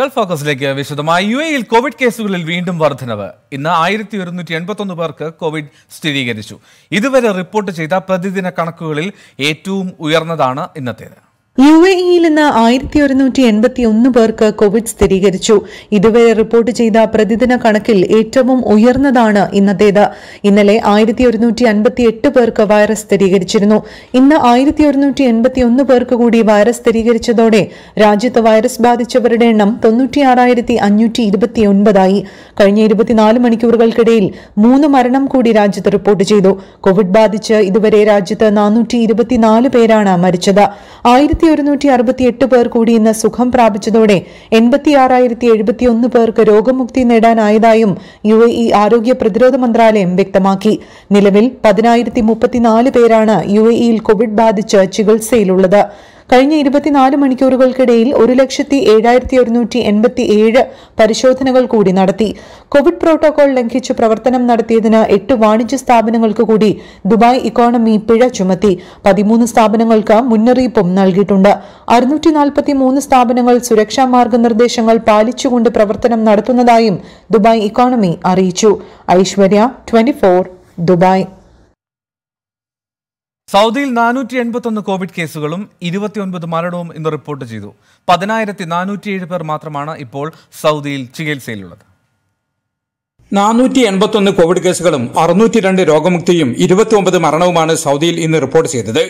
Gulf ഫോക്കസിലേക്ക് വിശദമായി. U എയിൽ Covid കേസുകളിൽ വീണ്ടും വർധനവ്. ഇന്ന് ആയിരത്തി ഒരുന്നൂറ്റി എൺപത്തൊന്ന് പേർക്ക് കോവിഡ് സ്ഥിരീകരിച്ചു. ഇതുവരെ റിപ്പോർട്ട് ചെയ്ത പ്രതിദിന കണക്കുകളിൽ ഏറ്റവും ഉയർന്നതാണ് ഇന്നത്തേത്. യു എ ഇയിൽ ഇന്ന് ആയിരത്തി ഒരുന്നൂറ്റി എൺപത്തി ഒന്ന് പേർക്ക് കോവിഡ് സ്ഥിരീകരിച്ചു. ഇതുവരെ റിപ്പോർട്ട് ചെയ്ത പ്രതിദിന കണക്കിൽ ഏറ്റവും ഉയർന്നതാണ് ഇന്നത്തേത്. ഇന്നലെ ആയിരത്തി ഒരുന്നൂറ്റി അൻപത്തി എട്ട് പേർക്ക് വൈറസ് സ്ഥിരീകരിച്ചിരുന്നു. ഇന്ന് ആയിരത്തി ഒരുന്നൂറ്റി എൺപത്തി ഒന്ന് പേർക്ക് കൂടി വൈറസ് സ്ഥിരീകരിച്ചതോടെ രാജ്യത്ത് വൈറസ് ബാധിച്ചവരുടെ എണ്ണം തൊണ്ണൂറ്റിയാറായിരത്തി അഞ്ഞൂറ്റി ഇരുപത്തി ഒൻപതായി കഴിഞ്ഞ ഇരുപത്തിനാല് മണിക്കൂറുകൾക്കിടയിൽ മൂന്ന് മരണം കൂടി രാജ്യത്ത് റിപ്പോർട്ട് ചെയ്തു. കോവിഡ് ബാധിച്ച് ഇതുവരെ രാജ്യത്ത് നാനൂറ്റി ഇരുപത്തിനാല് പേരാണ് മരിച്ചത്. ആയിരത്തി ഒരുന്നൂറ്റി അറുപത്തി എട്ട് പേർ കൂടി ഇന്ന് സുഖം പ്രാപിച്ചതോടെ എൺപത്തിയാറായിരത്തി എഴുപത്തിയൊന്ന് പേർക്ക് രോഗമുക്തി നേടാനായതായും യു എ ഇ ആരോഗ്യ പ്രതിരോധ മന്ത്രാലയം വ്യക്തമാക്കി. നിലവിൽ പതിനായിരത്തി മുപ്പത്തിനാല് പേരാണ് യു എ ഇയിൽ കോവിഡ് ബാധിച്ച് ചികിത്സയിലുള്ളത്. കഴിഞ്ഞ ഇരുപത്തിനാല് മണിക്കൂറുകൾക്കിടയിൽ ഒരു ലക്ഷത്തി ഏഴായിരത്തി ഒരുന്നൂറ്റി എൺപത്തി ഏഴ് പരിശോധനകൾ കൂടി നടത്തി. കോവിഡ് പ്രോട്ടോകോൾ ലംഘിച്ച് പ്രവർത്തനം നടത്തിയതിന് എട്ട് വാണിജ്യ സ്ഥാപനങ്ങൾക്ക് കൂടി ദുബായ് ഇക്കോണമി പിഴ ചുമത്തി. പതിമൂന്ന് സ്ഥാപനങ്ങൾക്ക് മുന്നറിയിപ്പും നൽകിയിട്ടുണ്ട്. അറുന്നൂറ്റി നാൽപ്പത്തി മൂന്ന് സ്ഥാപനങ്ങൾ സുരക്ഷാ മാർഗനിർദ്ദേശങ്ങൾ പാലിച്ചുകൊണ്ട് പ്രവർത്തനം നടത്തുന്നതായും ദുബായ് ഇക്കോണമി അറിയിച്ചു. Aishwarya twenty Dubai. സൗദിയിൽ നാനൂറ്റി എൺപത്തൊന്ന് കോവിഡ് കേസുകളും ഇരുപത്തിയൊൻപത് മരണവും ഇന്ന് റിപ്പോർട്ട് ചെയ്തു. പതിനായിരത്തി നാനൂറ്റിയേഴ് പേർ മാത്രമാണ് ഇപ്പോൾ സൗദിയിൽ ചികിത്സയിലുള്ളത്. നാനൂറ്റി എൺപത്തൊന്ന് കോവിഡ് കേസുകളും അറുന്നൂറ്റി രണ്ട് രോഗമുക്തിയും ഇരുപത്തിയൊമ്പത് മരണവുമാണ് സൗദിയിൽ ഇന്ന് റിപ്പോർട്ട് ചെയ്തത്.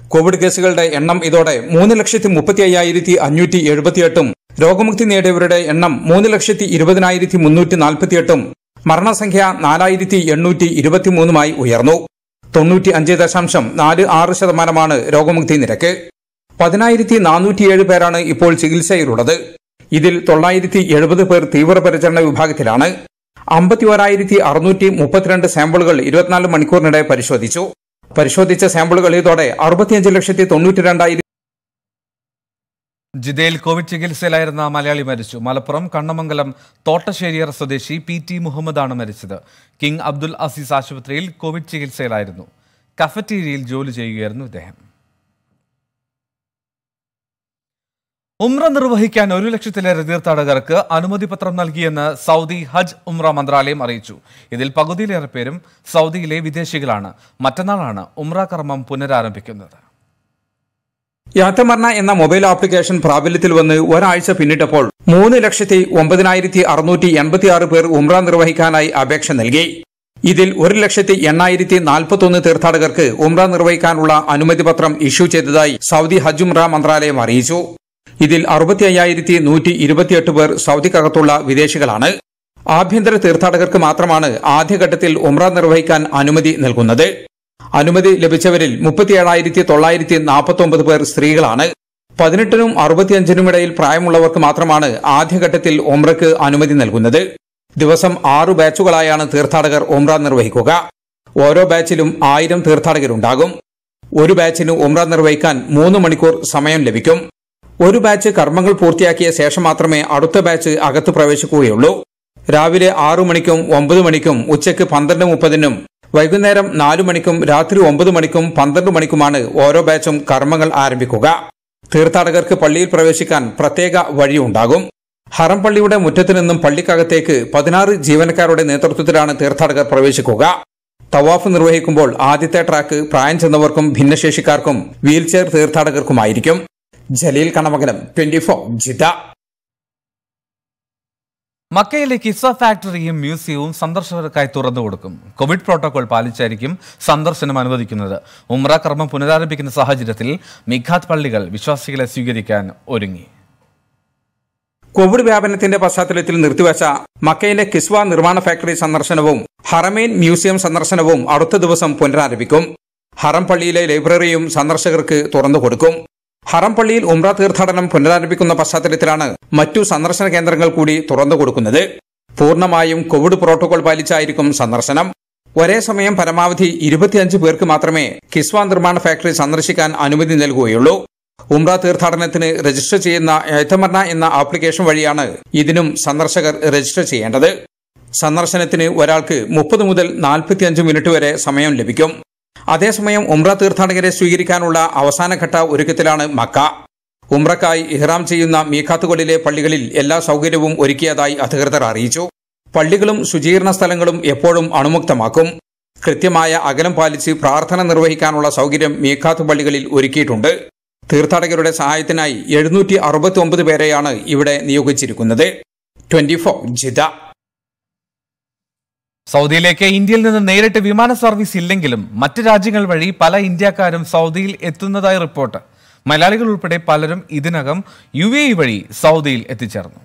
കോവിഡ് കേസുകളുടെ എണ്ണം ഇതോടെ മൂന്ന് ലക്ഷത്തി മുപ്പത്തി അയ്യായിരത്തി അഞ്ഞൂറ്റി എഴുപത്തിയെട്ടും രോഗമുക്തി നേടിയവരുടെ എണ്ണം മൂന്ന് ലക്ഷത്തി ഇരുപതിനായിരത്തി മുന്നൂറ്റി നാൽപ്പത്തിയെട്ടും മരണസംഖ്യ നാലായിരത്തി എണ്ണൂറ്റി ഇരുപത്തിമൂന്നുമായി ഉയർന്നു. തൊണ്ണൂറ്റി അഞ്ച് ദശാംശം നാല് ആറ് ശതമാനമാണ് രോഗമുക്തി നിരക്ക്. പതിനായിരത്തി നാനൂറ്റിയേഴ് പേരാണ് ഇപ്പോൾ ചികിത്സയിലുള്ളത്. ഇതിൽ തൊള്ളായിരത്തി എഴുപത് പേർ തീവ്രപരിചരണ വിഭാഗത്തിലാണ്. അമ്പത്തി ഒരായിരത്തി അറുന്നൂറ്റി മുപ്പത്തിരണ്ട് സാമ്പിളുകൾ ഇരുപത്തിനാല് മണിക്കൂറിനിടെ പരിശോധിച്ചു. പരിശോധിച്ച സാമ്പിളുകൾ ഇതോടെ അറുപത്തിയഞ്ച് ലക്ഷത്തി തൊണ്ണൂറ്റി രണ്ടായിരത്തി ജിദ്ദയിൽ കോവിഡ് ചികിത്സയിലായിരുന്ന മലയാളി മരിച്ചു. മലപ്പുറം കണ്ണമംഗലം തോട്ടശ്ശേരിയർ സ്വദേശി പി ടി മുഹമ്മദാണ് മരിച്ചത്. കിങ് അബ്ദുൽ അസീസ് ആശുപത്രിയിൽ കോവിഡ് ചികിത്സയിലായിരുന്നു. കഫറ്റീരിയയിൽ ജോലി ചെയ്യുകയായിരുന്നു ഇദ്ദേഹം. ഉംറ നിർവഹിക്കാൻ ഒരു ലക്ഷത്തിലേറെ തീർത്ഥാടകർക്ക് അനുമതി പത്രം നൽകിയെന്ന് സൗദി ഹജ്ജ് ഉംറ മന്ത്രാലയം അറിയിച്ചു. ഇതിൽ പകുതിയിലേറെ പേരും സൗദിയിലെ വിദേശികളാണ്. മറ്റന്നാളാണ് ഉംറ കർമ്മം പുനരാരംഭിക്കുന്നത്. യാത്രമർണ എന്ന മൊബൈൽ ആപ്ലിക്കേഷൻ പ്രാബല്യത്തിൽ വന്ന് ഒരാഴ്ച പിന്നിട്ടപ്പോൾ മൂന്ന് ലക്ഷത്തി ഒമ്പതിനായിരത്തി അറുന്നൂറ്റി എൺപത്തിയാറ് പേർ ഉംറ നിർവഹിക്കാനായി അപേക്ഷ നൽകി. ഇതിൽ ഒരു ലക്ഷത്തി എണ്ണായിരത്തി നാൽപ്പത്തൊന്ന് തീർത്ഥാടകർക്ക് ഉംറ നിർവഹിക്കാനുള്ള അനുമതി പത്രം ഇഷ്യൂ ചെയ്തതായി സൗദി ഹജ്ജ് ഉംറ മന്ത്രാലയം അറിയിച്ചു. ഇതിൽ അറുപത്തി അയ്യായിരത്തി നൂറ്റി ഇരുപത്തിയെട്ട് പേർ സൗദിക്കകത്തുള്ള വിദേശികളാണ്. ആഭ്യന്തര തീർത്ഥാടകർക്ക് മാത്രമാണ് ആദ്യഘട്ടത്തിൽ ഉംറ നിർവഹിക്കാൻ അനുമതി നൽകുന്നത്. അനുമതി ലഭിച്ചവരിൽ മുപ്പത്തിയേഴായിരത്തി തൊള്ളായിരത്തി നാൽപ്പത്തൊമ്പത് പേർ സ്ത്രീകളാണ്. പതിനെട്ടിനും അറുപത്തിയഞ്ചിനും ഇടയിൽ പ്രായമുള്ളവർക്ക് മാത്രമാണ് ആദ്യഘട്ടത്തിൽ ഒമ്രക്ക് അനുമതി നൽകുന്നത്. ദിവസം ആറു ബാച്ചുകളായാണ് തീർത്ഥാടകർ ഒമ്ര നിർവഹിക്കുക. ഓരോ ബാച്ചിലും ആയിരം തീർത്ഥാടകരുണ്ടാകും. ഒരു ബാച്ചിന് ഒമ്ര നിർവഹിക്കാൻ മൂന്ന് മണിക്കൂർ സമയം ലഭിക്കും. ഒരു ബാച്ച് കർമ്മങ്ങൾ പൂർത്തിയാക്കിയ ശേഷം മാത്രമേ അടുത്ത ബാച്ച് അകത്ത് പ്രവേശിക്കുകയുള്ളൂ. രാവിലെ ആറു മണിക്കും ഒമ്പത് മണിക്കും ഉച്ചയ്ക്ക് പന്ത്രണ്ട് മുപ്പതിനും വൈകുന്നേരം നാലു മണിക്കും രാത്രി ഒമ്പത് മണിക്കും പന്ത്രണ്ട് മണിക്കുമാണ് ഓരോ ബാച്ചും കർമ്മങ്ങൾ ആരംഭിക്കുക. തീർത്ഥാടകർക്ക് പള്ളിയിൽ പ്രവേശിക്കാൻ പ്രത്യേക വഴിയുണ്ടാകും. ഹറം പള്ളിയുടെ മുറ്റത്തു നിന്നും പള്ളിക്കകത്തേക്ക് പതിനാറ് ജീവനക്കാരുടെ നേതൃത്വത്തിലാണ് തീർത്ഥാടകർ പ്രവേശിക്കുക. തവാഫ് നിർവഹിക്കുമ്പോൾ ആദ്യത്തെ ട്രാക്ക് പ്രായം ചെന്നവർക്കും ഭിന്നശേഷിക്കാർക്കും വീൽചെയർ തീർത്ഥാടകർക്കുമായിരിക്കും. ജലീൽ കണമകലം ട്വന്റി ഫോർ ജിദ്ദ. മക്കയിലെ കിസ ഫാക്ടറിയും മ്യൂസിയവും സന്ദർശകർക്കായി തുറന്നു കൊടുക്കും. കോവിഡ് പ്രോട്ടോകോൾ പാലിച്ചായിരിക്കും സന്ദർശനം അനുവദിക്കുന്നത്. ഉമ്ര കർമ്മം പുനരാരംഭിക്കുന്ന സാഹചര്യത്തിൽ മിഖാത്ത് പള്ളികൾ വിശ്വാസികളെ സ്വീകരിക്കാൻ ഒരുങ്ങി. കോവിഡ് വ്യാപനത്തിന്റെ പശ്ചാത്തലത്തിൽ നിർത്തിവച്ച മക്കയിലെ കിസ്വ നിർമ്മാണ ഫാക്ടറി സന്ദർശനവും ഹറമേൻ മ്യൂസിയം സന്ദർശനവും അടുത്ത ദിവസം പുനരാരംഭിക്കും. ഹറം പള്ളിയിലെ ലൈബ്രറിയും സന്ദർശകർക്ക് തുറന്നു കൊടുക്കും. ഹറം പള്ളിയിൽ ഉംറ തീർത്ഥാടനം പുനരാരംഭിക്കുന്ന പശ്ചാത്തലത്തിലാണ് മറ്റു സന്ദർശന കേന്ദ്രങ്ങൾ കൂടി തുറന്നു കൊടുക്കുന്നത്. പൂർണമായും കോവിഡ് പ്രോട്ടോകോൾ പാലിച്ചായിരിക്കും സന്ദർശനം. ഒരേ സമയം പരമാവധി ഇരുപത്തിയഞ്ച് പേർക്ക് മാത്രമേ കിസ്വ നിർമ്മാണ ഫാക്ടറി സന്ദർശിക്കാൻ അനുമതി നൽകുകയുള്ളൂ. ഉംറ തീർത്ഥാടനത്തിന് രജിസ്റ്റർ ചെയ്യുന്ന എഴുത്തമർണ എന്ന ആപ്ലിക്കേഷൻ വഴിയാണ് ഇതിനും സന്ദർശകർ രജിസ്റ്റർ ചെയ്യേണ്ടത്. സന്ദർശനത്തിന് ഒരാൾക്ക് മുപ്പത് മുതൽ നാൽപ്പത്തിയഞ്ച് മിനിറ്റ് വരെ സമയം ലഭിക്കും. അതേസമയം ഉംറ തീർത്ഥാടകരെ സ്വീകരിക്കാനുള്ള അവസാനഘട്ട ഒരുക്കത്തിലാണ് മക്ക. ഉംറക്കായി ഇഹ്റാം ചെയ്യുന്ന മീഖാത്തുകളിലെ പള്ളികളിൽ എല്ലാ സൗകര്യവും ഒരുക്കിയതായി അധികൃതർ അറിയിച്ചു. പള്ളികളും ശുചീകരണ സ്ഥലങ്ങളും എപ്പോഴും അണുമുക്തമാക്കും. കൃത്യമായ അകലം പാലിച്ച് പ്രാർത്ഥന നിർവഹിക്കാനുള്ള സൗകര്യം മീഖാത്ത് പള്ളികളിൽ ഒരുക്കിയിട്ടുണ്ട്. തീർത്ഥാടകരുടെ സഹായത്തിനായി എഴുന്നൂറ്റി അറുപത്തി ഒമ്പത് പേരെയാണ് ഇവിടെ നിയോഗിച്ചിരിക്കുന്നത്. ട്വന്റി ഫോർ സൗദിയിലേക്ക് ഇന്ത്യയിൽ നിന്ന് നേരിട്ട് വിമാന സർവീസ് ഇല്ലെങ്കിലും മറ്റ് രാജ്യങ്ങൾ വഴി പല ഇന്ത്യക്കാരും സൗദിയിൽ എത്തുന്നതായി റിപ്പോർട്ട്. മലയാളികൾ ഉൾപ്പെടെ പലരും ഇതിനകം യു എ വഴി സൗദിയിൽ എത്തിച്ചേർന്നു.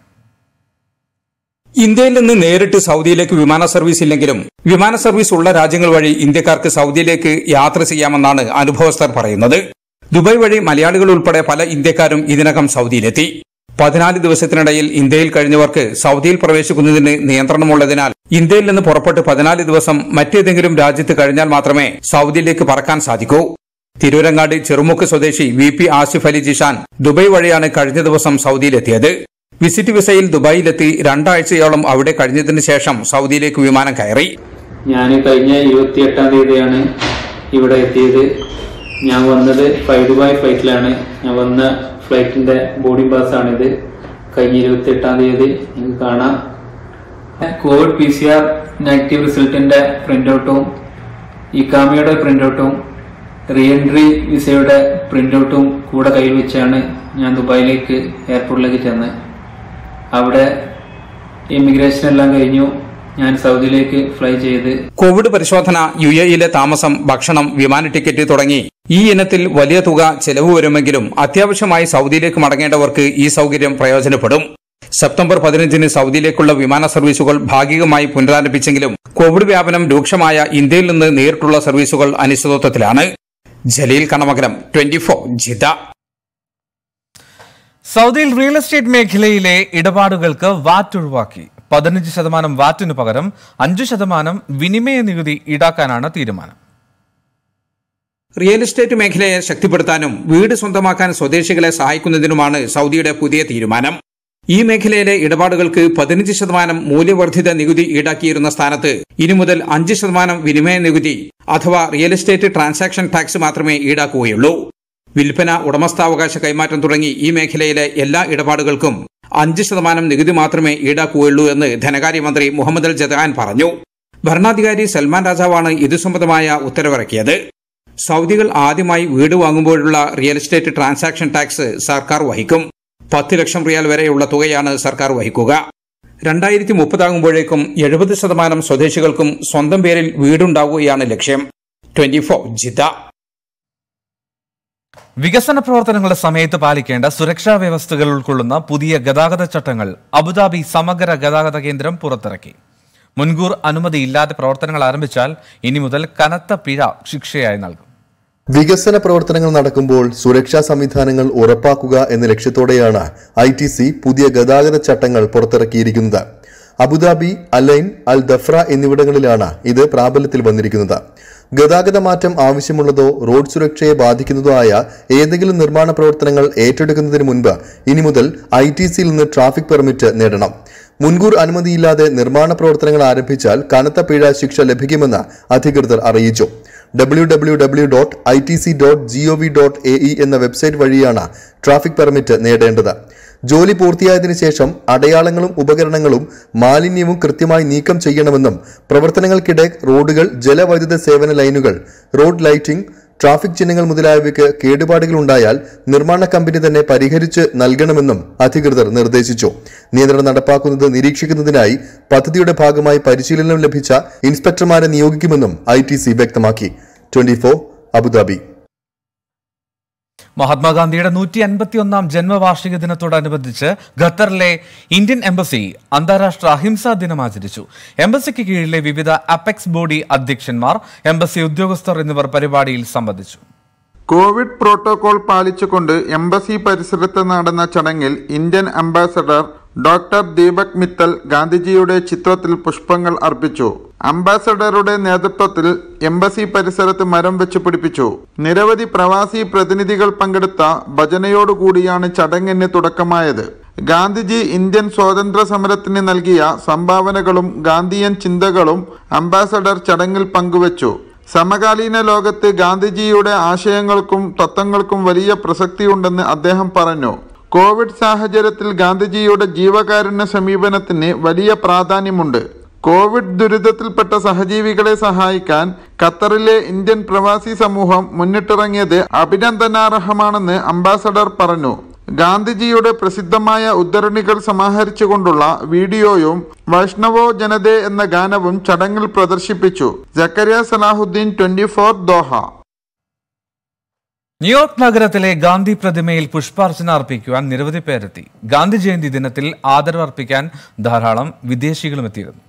ഇന്ത്യയിൽ നിന്ന് നേരിട്ട് സൗദിയിലേക്ക് വിമാന സർവീസ് ഇല്ലെങ്കിലും വിമാന സർവീസ് ഉള്ള രാജ്യങ്ങൾ വഴി ഇന്ത്യക്കാർക്ക് സൗദിയിലേക്ക് യാത്ര ചെയ്യാമെന്നാണ് അനുഭവസ്ഥർ പറയുന്നത്. ദുബായ് വഴി മലയാളികൾ ഉൾപ്പെടെ പല ഇന്ത്യക്കാരും ഇതിനകം സൗദിയിലെത്തി. പതിനാല് ദിവസത്തിനിടയിൽ ഇന്ത്യയിൽ കഴിഞ്ഞവർക്ക് സൗദിയിൽ പ്രവേശിക്കുന്നതിന് നിയന്ത്രണമുള്ളതിനാൽ ഇന്ത്യയിൽ നിന്ന് പുറപ്പെട്ട് പതിനാല് ദിവസം മറ്റേതെങ്കിലും രാജ്യത്ത് കഴിഞ്ഞാൽ മാത്രമേ സൗദിയിലേക്ക് പറക്കാൻ സാധിക്കൂ. തിരൂരങ്ങാടി ചെറുമുക്ക് സ്വദേശി V P Asif Ali Jishan Dubai വഴിയാണ് കഴിഞ്ഞ ദിവസം സൗദിയിലെത്തിയത്. വിസിറ്റ് വിസയിൽ ദുബായിലെത്തി രണ്ടാഴ്ചയോളം അവിടെ കഴിഞ്ഞതിന് ശേഷം സൗദിയിലേക്ക് വിമാനം കയറി. ഞാൻ കഴിഞ്ഞ ഇരുപത്തിയെട്ടാം തീയതിയാണ് ഇവിടെ എത്തിയത്. ഞാൻ വന്നത് ഫൈ ദുബായ് ഫ്ലൈറ്റിലാണ്. ഞാൻ വന്ന ഫ്ലൈറ്റിന്റെ ബോർഡിംഗ് പാസ് ആണിത് കഴിഞ്ഞ ഇരുപത്തിയെട്ടാം തീയതി നിങ്ങൾക്ക് കാണാം. Covid P C R negative റിസൾട്ടിന്റെ print ഔട്ടും ഇക്കാമയുടെ പ്രിന്റ് ഔട്ടും വിസയുടെ പ്രിന്റ് ഔട്ടും കൂടെ കയ്യിൽ വെച്ചാണ് ഞാൻ ദുബായിലേക്ക് എയർപോർട്ടിലേക്ക് ചെന്ന് അവിടെ ഇമിഗ്രേഷൻ എല്ലാം കഴിഞ്ഞു. ഞാൻ സൗദിയിലേക്ക് ഫ്ലൈ ചെയ്ത്. കോവിഡ് പരിശോധന യു എയിലെ താമസം ഭക്ഷണം വിമാന ടിക്കറ്റ് തുടങ്ങി. ഈ ഇനത്തിൽ വലിയ തുക ചെലവ് വരുമെങ്കിലും അത്യാവശ്യമായി സൗദിയിലേക്ക് മടങ്ങേണ്ടവർക്ക് ഈ സൗകര്യം പ്രയോജനപ്പെടും. സെപ്റ്റംബർ പതിനഞ്ചിന് സൗദിയിലേക്കുള്ള വിമാന സർവീസുകൾ ഭാഗികമായി പുനരാരംഭിച്ചെങ്കിലും കോവിഡ് വ്യാപനം രൂക്ഷമായ ഇന്ത്യയിൽ നിന്ന് നേരിട്ടുള്ള സർവീസുകൾ അനിശ്ചിതത്വത്തിലാണ്. Jaleel Kannamangalam twenty four Jeddah സൗദിയിൽ റിയൽ എസ്റ്റേറ്റ് മേഖലയിലെ ഇടപാടുകൾക്ക് വാറ്റ് ഒഴിവാക്കി. പതിനഞ്ച് ശതമാനം വാറ്റിനു പകരം അഞ്ചു ശതമാനം വിനിമയ നികുതി ഈടാക്കാനാണ് തീരുമാനം. റിയൽ എസ്റ്റേറ്റ് മേഖലയെ ശക്തിപ്പെടുത്താനും വീട് സ്വന്തമാക്കാൻ സ്വദേശികളെ സഹായിക്കുന്നതിനുമാണ് സൗദിയുടെ പുതിയ തീരുമാനം. ഈ മേഖലയിലെ ഇടപാടുകൾക്ക് പതിനഞ്ച് ശതമാനം മൂല്യവർദ്ധിത നികുതി ഈടാക്കിയിരുന്ന സ്ഥാനത്ത് ഇനി മുതൽ അഞ്ച് ശതമാനം വിനിമയ നികുതി അഥവാ റിയൽ എസ്റ്റേറ്റ് ട്രാൻസാക്ഷൻ ടാക്സ് മാത്രമേ ഈടാക്കുകയുള്ളൂ. വിൽപ്പന ഉടമസ്ഥാവകാശ കൈമാറ്റം തുടങ്ങി ഈ മേഖലയിലെ എല്ലാ ഇടപാടുകൾക്കും അഞ്ച് ശതമാനം നികുതി മാത്രമേ ഈടാക്കുകയുള്ളൂ എന്ന് ധനകാര്യമന്ത്രി മുഹമ്മദ് അൽ ജദാൻ പറഞ്ഞു. ഭരണാധികാരി സൽമാൻ രാജാവാണ് ഇതു സംബന്ധമായ ഉത്തരവിറക്കിയത്. സൗദികൾ ആദ്യമായി വീട് വാങ്ങുമ്പോഴുള്ള റിയൽ എസ്റ്റേറ്റ് ട്രാൻസാക്ഷൻ ടാക്സ് സർക്കാർ വഹിക്കും. പത്ത് ലക്ഷം റിയാൽ വരെയുള്ള തുകയാണ് സർക്കാർ വഹിക്കുക. രണ്ടായിരത്തി മുപ്പതാകുമ്പോഴേക്കും എഴുപത് ശതമാനം സ്വദേശികൾക്കും സ്വന്തം പേരിൽ വീടുണ്ടാവുകയാണ് ലക്ഷ്യം. ട്വന്റി ഫോർ ജിദ്ദ വികസന പ്രവർത്തനങ്ങളുടെ സമയത്ത് പാലിക്കേണ്ട സുരക്ഷാ വ്യവസ്ഥകൾ ഉൾക്കൊള്ളുന്ന പുതിയ ഗതാഗത ചട്ടങ്ങൾ അബുദാബി സമഗ്ര ഗതാഗത കേന്ദ്രം പുറത്തിറക്കി. മുൻകൂർ അനുമതിയില്ലാതെ പ്രവർത്തനങ്ങൾ ആരംഭിച്ചാൽ ഇനി മുതൽ കനത്ത പിഴ ശിക്ഷയായി നൽകും. വികസന പ്രവർത്തനങ്ങൾ നടക്കുമ്പോൾ സുരക്ഷാ സംവിധാനങ്ങൾ ഉറപ്പാക്കുക എന്ന ലക്ഷ്യത്തോടെയാണ് ഐ ടി സി പുതിയ ഗതാഗത ചട്ടങ്ങൾ പുറത്തിറക്കിയിരിക്കുന്നത്. Abu Dhabi Al Ain Al Dhafra എന്നിവിടങ്ങളിലാണ് ഇത് പ്രാബല്യത്തിൽ വന്നിരിക്കുന്നത്. ഗതാഗത മാറ്റം ആവശ്യമുള്ളതോ റോഡ് സുരക്ഷയെ ബാധിക്കുന്നതോ ആയ ഏതെങ്കിലും നിർമ്മാണ പ്രവർത്തനങ്ങൾ ഏറ്റെടുക്കുന്നതിന് മുൻപ് ഇനി മുതൽ ഐ ടി സിയിൽ നിന്ന് ട്രാഫിക് പെർമിറ്റ് നേടണം. മുൻകൂർ അനുമതിയില്ലാതെ നിർമ്മാണ പ്രവർത്തനങ്ങൾ ആരംഭിച്ചാൽ കനത്ത പിഴ ശിക്ഷ ലഭിക്കുമെന്ന് അധികൃതർ അറിയിച്ചു. W W W dot I T C dot G O V dot A E എന്ന വെബ്സൈറ്റ് വഴിയാണ് ട്രാഫിക് പെർമിറ്റ് നേടേണ്ടത്. ജോലി പൂർത്തിയായതിനു ശേഷം അടയാളങ്ങളും ഉപകരണങ്ങളും മാലിന്യവും കൃത്യമായി നീക്കം ചെയ്യണമെന്നും പ്രവർത്തനങ്ങൾക്കിടെ റോഡുകൾ ജലവൈദ്യുത സേവന ലൈനുകൾ റോഡ് ലൈറ്റിംഗ് ട്രാഫിക് ചിഹ്നങ്ങൾ മുതലായവയ്ക്ക് കേടുപാടുകൾ ഉണ്ടായാൽ നിർമ്മാണ കമ്പനി തന്നെ പരിഹരിച്ച് നൽകണമെന്നും അധികൃതർ നിർദ്ദേശിച്ചു. നിയന്ത്രണം നടപ്പാക്കുന്നത് നിരീക്ഷിക്കുന്നതിനായി പദ്ധതിയുടെ ഭാഗമായി പരിശീലനം ലഭിച്ച ഇൻസ്പെക്ടർമാരെ നിയോഗിക്കുമെന്നും ഐ വ്യക്തമാക്കി. Twenty Abu Dhabi. മഹാത്മാഗാന്ധിയുടെ നൂറ്റി അൻപത്തി ഒന്നാം ജന്മവാർഷിക ദിനത്തോടനുബന്ധിച്ച് ഖത്തറിലെ ഇന്ത്യൻ എംബസി അന്താരാഷ്ട്ര അഹിംസാ ദിനം ആചരിച്ചു. എംബസിക്ക് കീഴിലെ വിവിധ അപെക്സ് ബോഡി അധ്യക്ഷന്മാർ എംബസി ഉദ്യോഗസ്ഥർ എന്നിവർ പരിപാടിയിൽ സംബന്ധിച്ചു. കോവിഡ് പ്രോട്ടോകോൾ പാലിച്ചുകൊണ്ട് എംബസി പരിസരത്ത് നടന്ന ചടങ്ങിൽ Indian ambassador doctor Deepak Mittal ഗാന്ധിജിയുടെ ചിത്രത്തിൽ പുഷ്പങ്ങൾ അർപ്പിച്ചു. അംബാസഡറുടെ നേതൃത്വത്തിൽ എംബസി പരിസരത്ത് മരം വെച്ച് പിടിപ്പിച്ചു. നിരവധി പ്രവാസി പ്രതിനിധികൾ പങ്കെടുത്ത ഭജനയോടുകൂടിയാണ് ചടങ്ങിന് തുടക്കമായത്. ഗാന്ധിജി ഇന്ത്യൻ സ്വാതന്ത്ര്യ സമരത്തിന് നൽകിയ സംഭാവനകളും ഗാന്ധിയൻ ചിന്തകളും അംബാസഡർ ചടങ്ങിൽ പങ്കുവച്ചു. സമകാലീന ലോകത്ത് ഗാന്ധിജിയുടെ ആശയങ്ങൾക്കും തത്വങ്ങൾക്കും വലിയ പ്രസക്തിയുണ്ടെന്ന് അദ്ദേഹം പറഞ്ഞു. കോവിഡ് സാഹചര്യത്തിൽ ഗാന്ധിജിയുടെ ജീവകാരുണ്യ സമീപനത്തിന് വലിയ പ്രാധാന്യമുണ്ട്. കോവിഡ് ദുരിതത്തിൽപ്പെട്ട സഹജീവികളെ സഹായിക്കാൻ ഖത്തറിലെ ഇന്ത്യൻ പ്രവാസി സമൂഹം മുന്നിട്ടിറങ്ങിയത് അഭിനന്ദനാർഹമാണെന്ന് അംബാസഡർ പറഞ്ഞു. ഗാന്ധിജിയുടെ പ്രസിദ്ധമായ ഉദ്ധരണികൾ സമാഹരിച്ചുകൊണ്ടുള്ള വീഡിയോയും വൈഷ്ണവോ ജനതേ എന്ന ഗാനവും ചടങ്ങിൽ പ്രദർശിപ്പിച്ചു. Zakariya Salahuddin twenty four Doha New York നഗരത്തിലെ ഗാന്ധി പ്രതിമയിൽ പുഷ്പാർച്ചന അർപ്പിക്കുവാൻ നിരവധി പേരെത്തി. ഗാന്ധി ജയന്തി ദിനത്തിൽ ആദരവർപ്പിക്കാൻ ധാരാളം വിദേശികളും എത്തിയിരുന്നു.